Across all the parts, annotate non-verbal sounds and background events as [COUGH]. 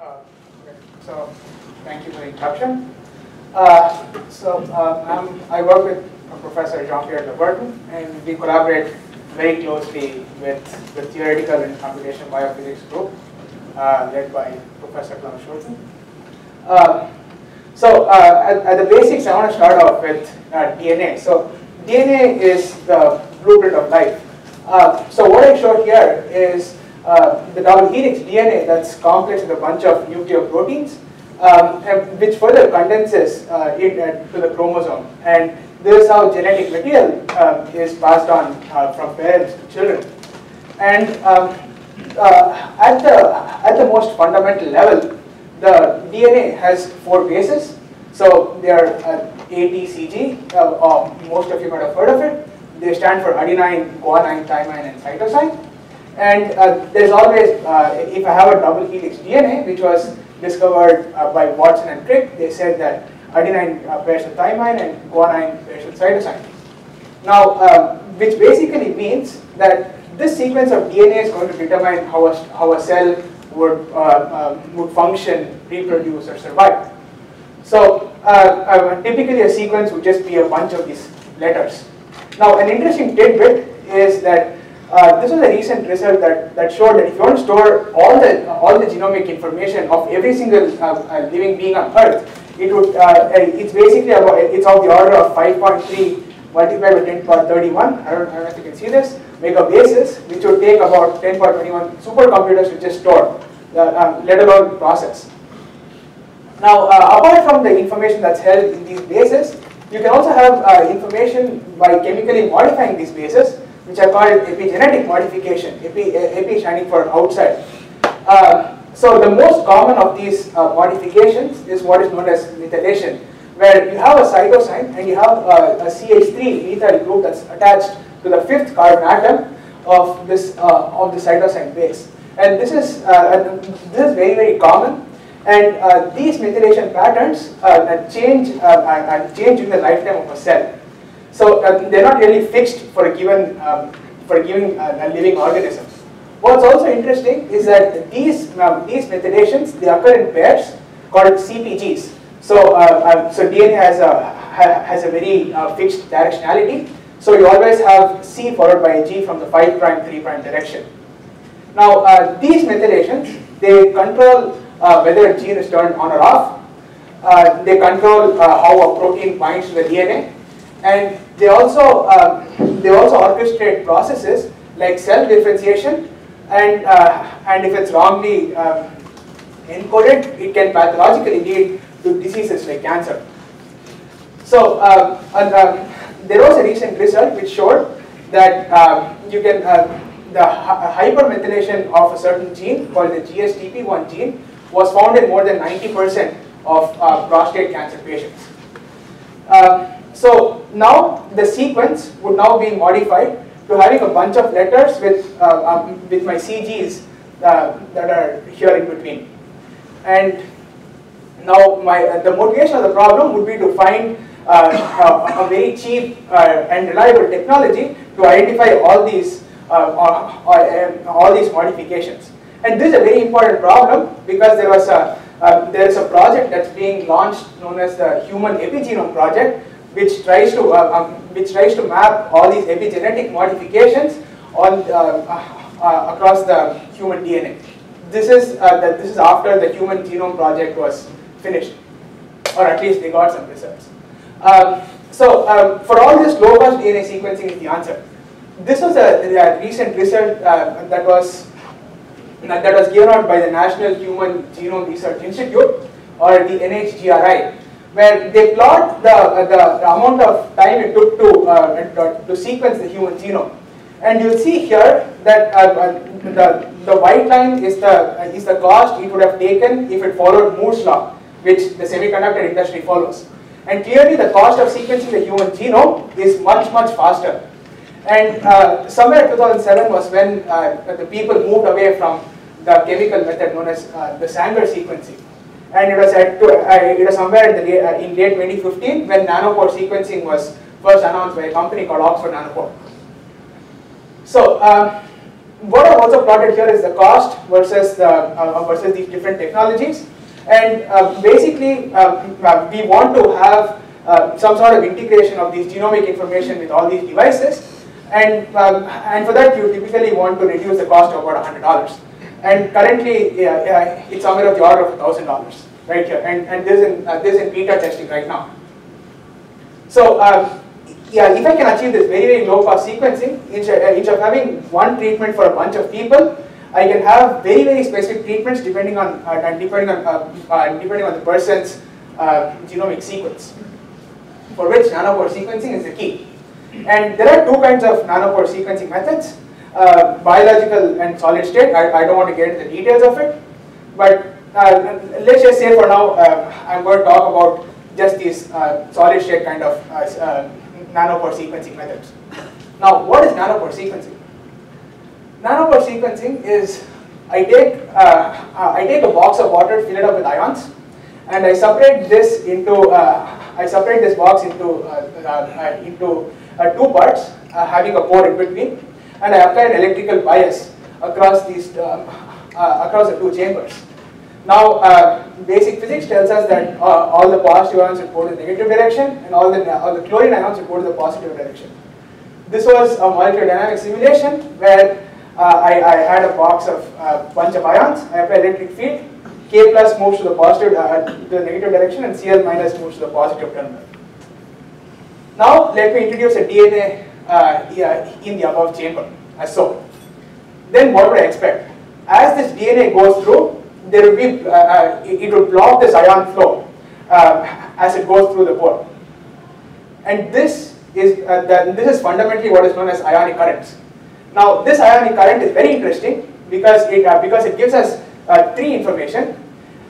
Uh, okay. So, thank you for the introduction. Uh, so, uh, I work with Professor Jean-Pierre Le and we collaborate very closely with the theoretical and computational biophysics group uh, led by Professor Klaus Schulten. Uh, so, uh, at, at, the basics, I want to start off with uh, DNA. So, DNA is the blueprint of life. so, what I show here is uh, the double helix DNA that's complex with a bunch of nucleoproteins, um, which further condenses uh, it, uh, to the chromosome. And this is how genetic material um, is passed on uh, from parents to children. And um, uh, at, the, at the most fundamental level, the DNA has four bases. So they are A, T, C, G. most of you might have heard of it. They stand for adenine, guanine, thymine, and cytosine. And uh, there's always, uh, if I have a double helix DNA, which was discovered uh, by Watson and Crick, they said that adenine uh, pairs with thymine and guanine pairs with cytosine. Now, um, which basically means that this sequence of DNA is going to determine how a, how a cell would, um, would function, reproduce, or survive. So, uh, typically a sequence would just be a bunch of these letters. Now, an interesting tidbit is that uh, this was a recent result that, that showed that if you want to store all the all the genomic information of every single uh, uh living being on Earth, it would uh, it's basically about it's of the order of 5.3 multiplied by 10 power 31. I don't, I don't know if you can see this megabases, which would take about 10 power 21 supercomputers to just store, the, um, let alone process. Now, uh, apart from the information that's held in these bases, you can also have information by chemically modifying these bases which are called epigenetic modification, epi, epi standing for outside. Uh, so the most common of these uh, modifications is what is known as methylation, where you have a cytosine and you have a, a CH3 methyl group that's attached to the fifth carbon atom of this uh, of the cytosine base. And this is uh, this is very very common. And uh, these methylation patterns uh, change change in the lifetime of a cell. So uh, they're not really fixed for a given um, for a given uh, living organism. What's also interesting is that these um, these methylations they occur in pairs called CPGs. So uh, um, so DNA has a has a very uh, fixed directionality. So you always have C followed by G from the 5 prime 3 prime direction. Now uh, these methylations they control uh, whether a gene is turned on or off. they control how a protein binds to the DNA and they also um, they also orchestrate processes like cell differentiation, and uh, and if it's wrongly um, encoded, it can pathologically lead to diseases like cancer. So um, and, um, there was a recent result which showed that um, you can uh, the hypermethylation of a certain gene called the GSTP1 gene was found in more than 90% of uh, prostate cancer patients. Um, so now the sequence would now be modified to having a bunch of letters with, uh, um, with my CGs uh, that are here in between. And now my, uh, the motivation of the problem would be to find uh, a, a, very cheap uh, and reliable technology to identify all these, all these modifications. And this is a very important problem because there was a, there is a project that's being launched known as the Human Epigenome Project which tries to um, which tries to map all these epigenetic modifications on uh, across the human DNA. This is that this is after the Human Genome Project was finished, or at least they got some results. Um, so um, for all this low-cost DNA sequencing is the answer. This was a, a recent result uh, that was that was given out by the National Human Genome Research Institute, or the NHGRI, where they plot the, uh, the, amount of time it took to, uh, to sequence the human genome. And you'll see here that uh, uh the, the white line is the, uh, is the cost it would have taken if it followed Moore's law, which the semiconductor industry follows. And clearly the cost of sequencing the human genome is much, much faster. And uh, somewhere in 2007 was when the people moved away from the chemical method known as the Sanger sequencing and it was at uh, it was somewhere in, the, uh, in late 2015 when nanopore sequencing was first announced by a company called Oxford Nanopore. So um, what I've also plotted here is the cost versus the uh, versus these different technologies, and uh, basically uh, we want to have uh, some sort of integration of these genomic information with all these devices, and um, and for that you typically want to reduce the cost to about hundred dollars, and currently yeah, it's somewhere of the order of thousand dollars right here, and and this in uh, this in beta testing right now. So. Um, yeah, if I can achieve this very, very low cost sequencing, instead, uh, instead of having one treatment for a bunch of people, I can have very, very specific treatments depending on, uh, depending on, uh, uh, depending on the person's uh, genomic sequence, for which nanopore sequencing is the key. And there are two kinds of nanopore sequencing methods, uh, biological and solid state. I, I, don't want to get into the details of it, but let's just say for now, I'm going to talk about just these solid state kind of nanopore sequencing methods. Now, what is nanopore sequencing? Nanopore sequencing is I take uh, uh, I take a box of water, fill it up with ions, and I separate this into uh, I separate this box into uh, uh, into uh, two parts, having a pore in between, and I apply an electrical bias across these across the two chambers. Now, uh, basic physics tells us that uh, all the positive ions would go to the negative direction and all the, all the chlorine ions would go to the positive direction. This was a molecular dynamic simulation where uh, I, I, had a box of a uh, bunch of ions, I apply electric field, K plus moves to the positive, uh, to the negative direction and Cl minus moves to the positive terminal. Now, let me introduce a DNA uh, in the above chamber so. Then what would I expect? As this DNA goes through, there will be, uh, uh, it will block this ion flow as it goes through the pore. And this is, uh, the, this is fundamentally what is known as ionic currents. Now this ionic current is very interesting because it, uh, because it gives us uh, three information.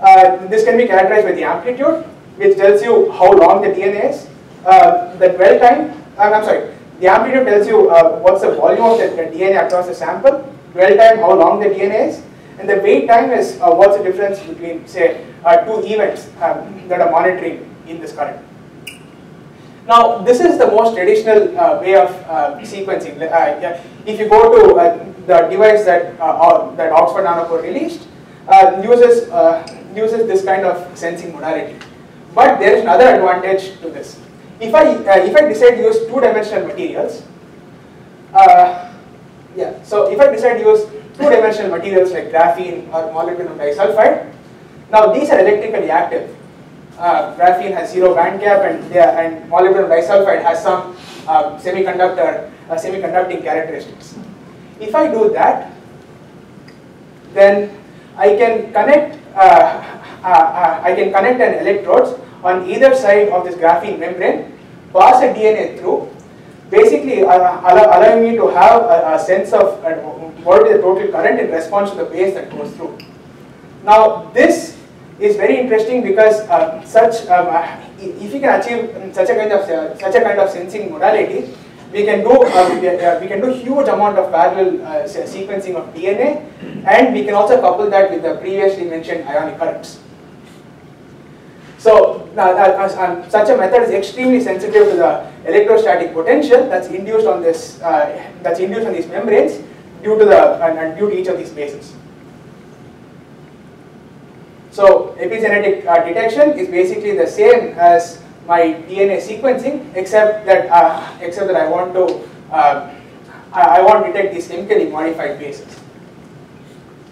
Uh, this can be characterized by the amplitude, which tells you how long the DNA is, the dwell time, I'm sorry, the amplitude tells you what's the volume of the, the DNA across the sample, dwell time, how long the DNA is, and the wait time is uh, what's the difference between, say, uh, two events um, that are monitoring in this current. Now, this is the most traditional uh, way of uh, sequencing. Uh, if you go to uh, the device that that Oxford Nanopore released, uses uses this kind of sensing modality. But there is another advantage to this. If I if I decide to use two-dimensional materials, yeah. So if I decide to use two-dimensional materials like graphene or molybdenum disulfide. Now these are electrically active. Uh, graphene has zero band gap and, and molybdenum disulfide has some uh, semiconductor uh, semiconducting characteristics. If I do that, then I can connect uh, uh, uh, I can connect an electrodes on either side of this graphene membrane, pass a DNA through, basically allowing me to have a, a sense of what is the total current in response to the base that goes through. Now this is very interesting because uh, such um, uh, if you can achieve such a kind of uh, such a kind of sensing modality, we can do uh, we, uh, we, can do huge amount of parallel uh, sequencing of DNA, and we can also couple that with the previously mentioned ionic currents. So um, such a method is extremely sensitive to the electrostatic potential that's induced on this that's induced on these membranes due to the and, and due to each of these bases. So epigenetic uh, detection is basically the same as my DNA sequencing, except that uh, except that I want to uh, I, I, want to detect these chemically modified bases.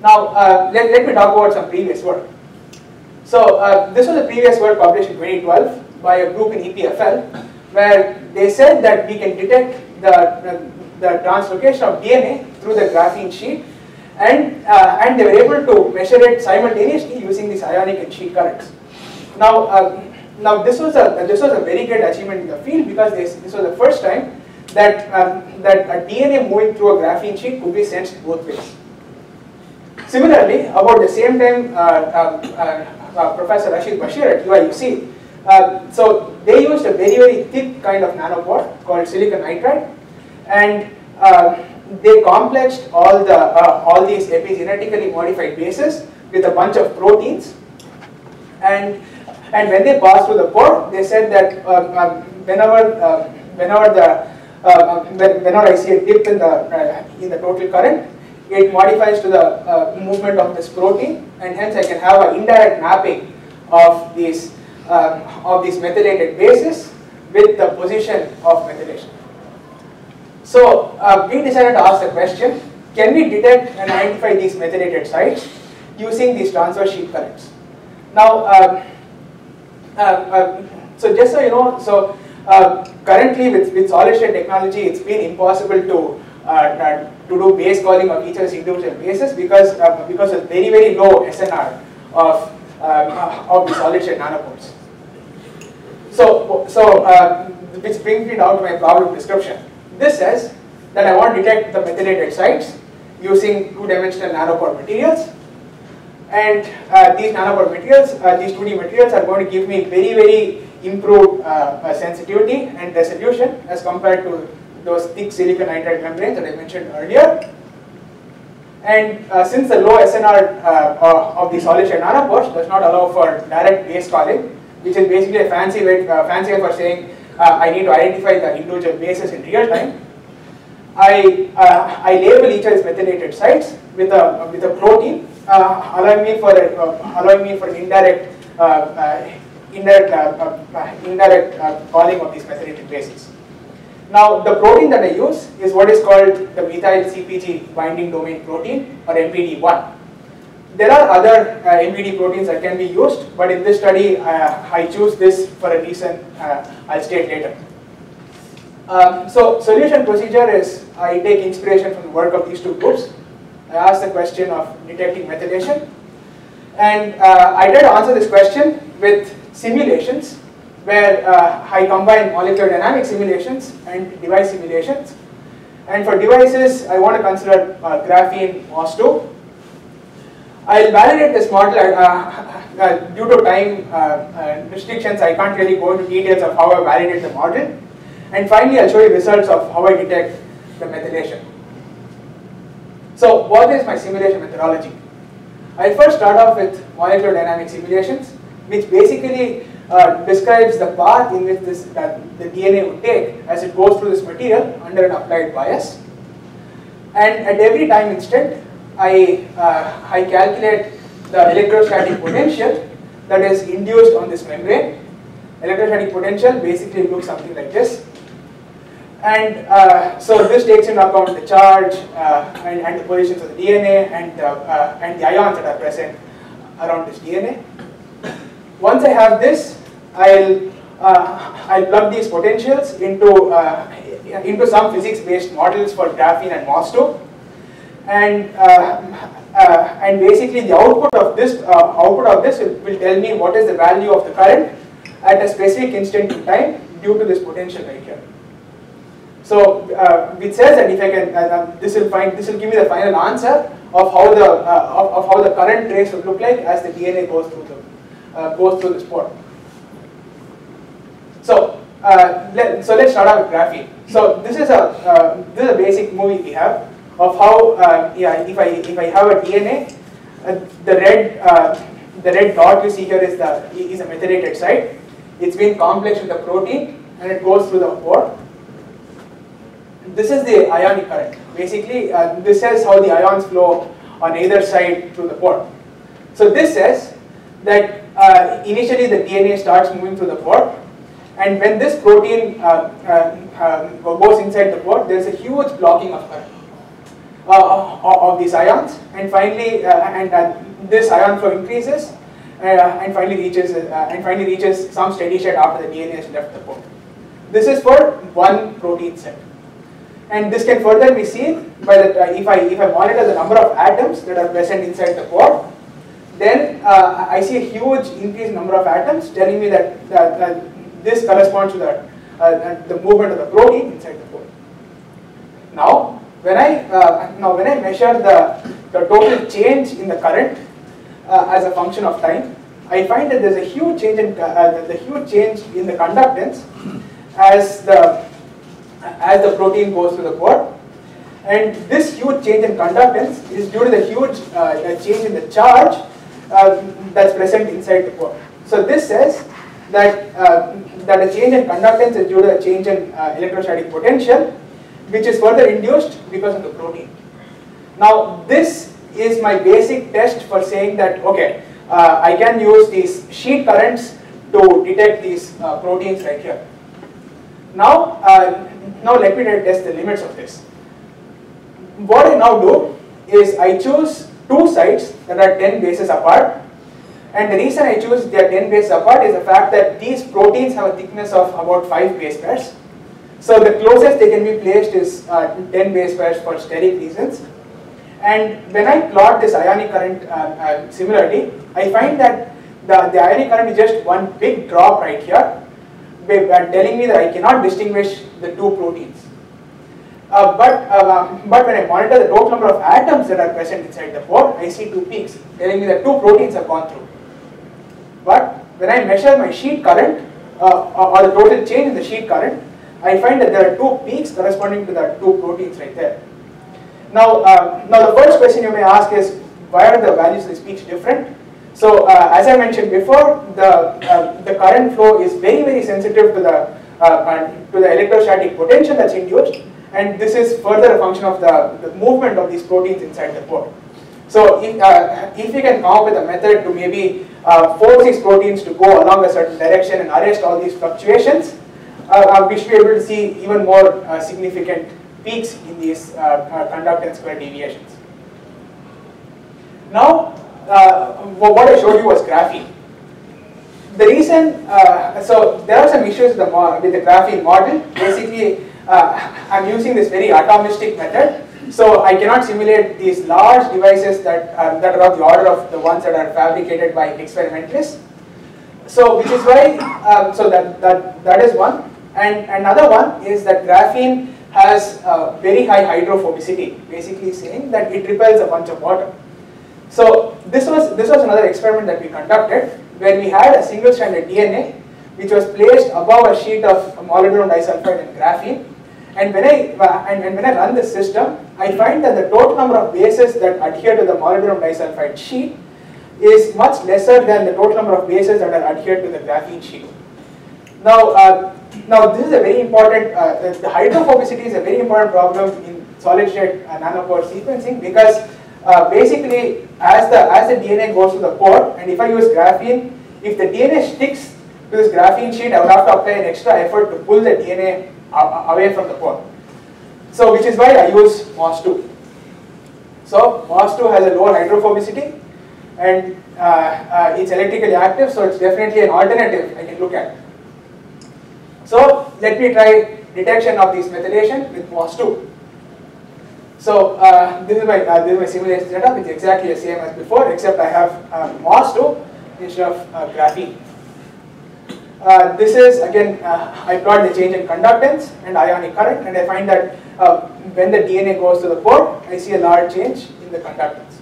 Now uh, let, let me talk about some previous work. So uh, this was a previous work published in 2012 by a group in EPFL, where they said that we can detect the the translocation of DNA through the graphene sheet and, uh, and they were able to measure it simultaneously using these ionic and sheet currents. Now, uh, now this was a this was a very great achievement in the field because this, this was the first time that um, that a DNA moving through a graphene sheet could be sensed both ways. Similarly, about the same time, uh, uh, uh Professor Rashid Bashir at UIUC, uh, so they used a very very thick kind of nanopore called silicon nitride, and uh, they complexed all the uh, all these epigenetically modified bases with a bunch of proteins, and and when they passed through the pore, they said that whenever um, whenever the uh, whenever I see a dip in the in the total current, it modifies to the uh, movement of this protein and hence I can have an indirect mapping of these um, of these methylated bases with the position of methylation. So uh, we decided to ask the question, can we detect and identify these methylated sites using these transverse sheet currents? Now, uh, so just so you know, so uh, currently with, with solid state technology, it's been impossible to uh, to do base calling of each of these individual bases because uh, because of very very low SNR of um, of the solid state nanopores. So so um, which brings me down to my problem description. This says that I want to detect the methylated sites using two-dimensional nanopore materials and uh, these nanopore materials, uh, these 2D materials are going to give me very very improved uh, uh, sensitivity and resolution as compared to those thick silicon nitride membranes that I mentioned earlier. And uh, since the low SNR uh, of the solid state nanopores does not allow for direct base calling, which is basically a fancy way, uh, fancy way for saying uh, I need to identify the individual bases in real time, I, uh, I label each of these methylated sites with a, with a protein, allowing me for a, allowing me for indirect indirect, indirect calling of these methylated bases. Now the protein that I use is what is called the methyl CpG binding domain protein or MBD1. There are other uh, MBD proteins that can be used, but in this study uh, I choose this for a reason uh, I'll state later. Um, so solution procedure is I take inspiration from the work of these two groups. I ask the question of detecting methylation and uh, I try to answer this question with simulations where uh, I combine molecular dynamic simulations and device simulations. And for devices, I want to consider uh, graphene MOS2. I'll validate this model uh, [LAUGHS] uh due to time uh, uh, restrictions. I can't really go into details of how I validate the model. And finally, I'll show you results of how I detect the methylation. So what is my simulation methodology? I first start off with molecular dynamic simulations, which basically uh, describes the path in which this uh, the DNA would take as it goes through this material under an applied bias. And at every time instant, I, uh, I calculate the electrostatic potential that is induced on this membrane. Electrostatic potential basically looks something like this. And uh, so this takes into account the charge uh, and, and, the positions of the DNA and, uh, and the ions that are present around this DNA. Once I have this, I'll uh, I'll plug these potentials into uh, into some physics-based models for graphene and MOS2, and uh, uh, and basically the output of this uh, output of this will, will, tell me what is the value of the current at a specific instant in time due to this potential right here. So uh, it says that if I can, this will find this will give me the final answer of how the of, of, how the current trace will look like as the DNA goes through the uh, goes through this port. So, uh, let, so let's start out with graphene. So this is a uh, this is a basic movie we have of how uh, yeah if I if I have a DNA, uh, the red the red dot you see here is the is a methylated site. It's been complexed with the protein and it goes through the pore. This is the ionic current. Basically, uh, this says how the ions flow on either side through the pore. So this says that uh, initially the DNA starts moving through the pore and when this protein uh, uh, uh goes inside the pore, there is a huge blocking of uh, of these ions and finally and this ion flow increases and finally reaches and finally reaches some steady state after the DNA has left the pore. This is for one protein set. And this can further be seen by that uh, if I if I monitor the number of atoms that are present inside the pore, then uh, I see a huge increased number of atoms telling me that, that, that this corresponds to the, uh, the movement of the protein inside the pore. Now, when I uh, now when I measure the, the total change in the current uh, as a function of time, I find that there's a huge change in uh, the huge change in the conductance as the as the protein goes through the pore. And this huge change in conductance is due to the huge uh, change in the charge uh, that's present inside the pore. So this says that uh, that a change in conductance is due to a change in uh, electrostatic potential, which is further induced because of the protein. Now this is my basic test for saying that, okay, uh, I can use these sheet currents to detect these uh, proteins right here. Now, now let me test the limits of this. What I now do is I choose two sites that are 10 bases apart and the reason I choose they are 10 bases apart is the fact that these proteins have a thickness of about 5 base pairs. So the closest they can be placed is uh, 10 base pairs for steric reasons. And when I plot this ionic current uh, uh, similarly, I find that the, the ionic current is just one big drop right here, telling me that I cannot distinguish the two proteins. Uh, but, uh, but when I monitor the total number of atoms that are present inside the pore, I see two peaks, telling me that two proteins have gone through. But when I measure my sheet current, uh, or the total change in the sheet current, I find that there are two peaks corresponding to the two proteins right there. Now, uh, now the first question you may ask is, why are the values of these peaks different? So, uh, as I mentioned before, the uh, the current flow is very very sensitive to the to the electrostatic potential that's induced, and this is further a function of the, the movement of these proteins inside the pore. So, if, uh, if we can come up with a method to maybe uh, force these proteins to go along a certain direction and arrest all these fluctuations, uh, we should be able to see even more significant peaks in these conductance square deviations. Now, uh, what I showed you was graphene. The reason, uh, so there are some issues with the, with the graphene model. Basically, uh, I'm using this very atomistic method. So I cannot simulate these large devices that, uh, that are of the order of the ones that are fabricated by experimentalists. So which is why, um, so that, that, that is one. And another one is that graphene has very high hydrophobicity, basically saying that it repels a bunch of water. So this was, this was another experiment that we conducted where we had a single-stranded DNA which was placed above a sheet of molybdenum disulfide and graphene. And when I and, and when I run this system, I find that the total number of bases that adhere to the molybdenum disulfide sheet is much lesser than the total number of bases that are adhered to the graphene sheet. Now, uh, now this is a very important, uh, the hydrophobicity is a very important problem in solid state uh, nanopore sequencing because uh, basically as the as the DNA goes to the pore and if I use graphene, if the DNA sticks to this graphene sheet, I would have to apply an extra effort to pull the DNA away from the pore. So which is why I use MOS2. So MOS2 has a lower hydrophobicity and uh, uh, it's electrically active, so it's definitely an alternative I can look at. So let me try detection of this methylation with MOS2. So uh, this is my uh, this is my simulation setup. It's exactly the same as before, except I have um, MOS2 instead of uh, graphene. Uh, this is again uh, I plot the change in conductance and ionic current, and I find that uh, when the DNA goes to the pore, I see a large change in the conductance.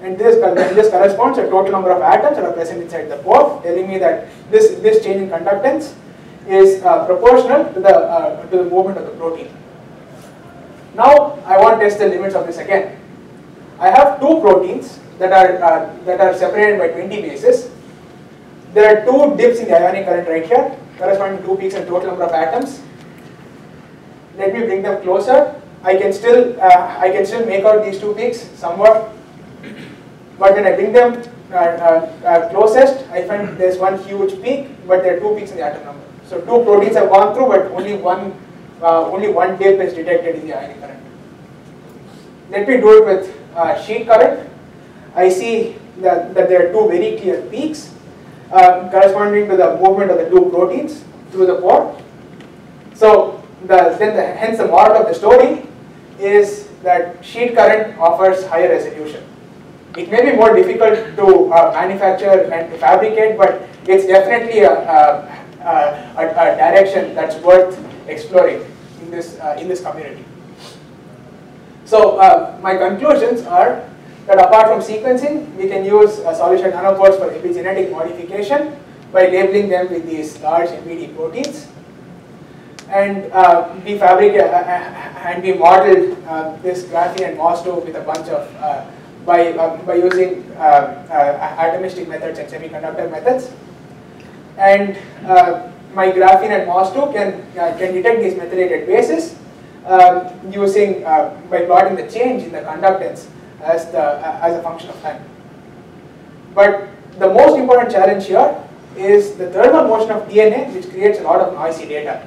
And this this corresponds to total number of atoms that are present inside the pore, telling me that this this change in conductance is proportional to the to the movement of the protein. Now I want to test the limits of this again. I have two proteins that are uh, that are separated by 20 bases. There are two dips in the ionic current right here, corresponding to two peaks and total number of atoms. Let me bring them closer. I can still uh, I can still make out these two peaks somewhat, but when I bring them uh, uh, uh closest, I find there's one huge peak, but there are two peaks in the atom number. So two proteins have gone through, but only one uh, only one dip is detected in the ionic current. Let me do it with uh, sheet current. I see that, that there are two very clear peaks uh, corresponding to the movement of the two proteins through the pore. So the, then the, hence the moral of the story is that sheet current offers higher resolution. It may be more difficult to uh, manufacture and to fabricate, but it's definitely a, a, a, a direction that's worth exploring in this, uh, in this community. So uh, my conclusions are that apart from sequencing, we can use uh, solution nanopores for epigenetic modification by labeling them with these large MBD proteins. And uh, we fabricate uh, uh, and we modeled uh, this graphene and MOS2 with a bunch of by by using atomistic methods and semiconductor methods. And my graphene and MOS2 can, uh, can detect these methylated bases um, using uh, by plotting the change in the conductance as the uh, as a function of time. But the most important challenge here is the thermal motion of DNA, which creates a lot of noisy data.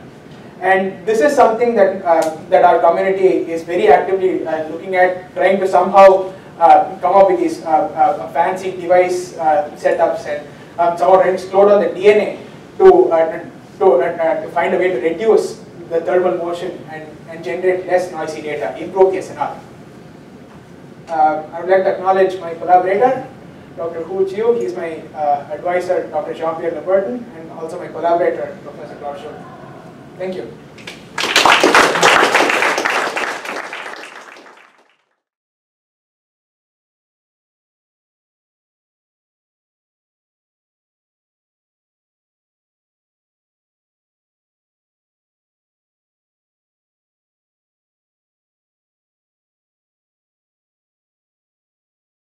And this is something that uh, that our community is very actively uh, looking at, trying to somehow uh, come up with these uh, fancy device setups and um, somehow trying to slow down the DNA to to, to find a way to reduce the thermal motion and, and generate less noisy data, improve SNR. Uh, I would like to acknowledge my collaborator, Dr. Hu Qiu. He's my uh, advisor, Dr. Jean-Pierre Leburton, and also my collaborator, Professor Claude Thank you.